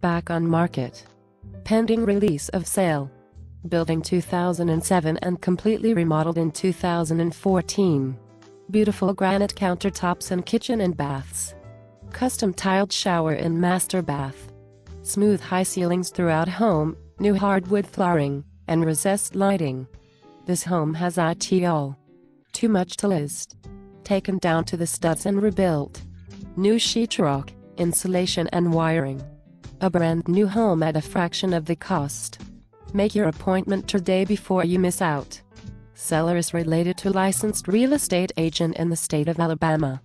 Back on market. Pending release of sale. Building 2007 and completely remodeled in 2014. Beautiful granite countertops and kitchen and baths. Custom tiled shower and master bath. Smooth high ceilings throughout home, new hardwood flooring, and recessed lighting. This home has it all. Too much to list. Taken down to the studs and rebuilt. New sheetrock, insulation and wiring. A brand new home at a fraction of the cost. Make your appointment today before you miss out. Seller is related to licensed real estate agent in the state of Alabama.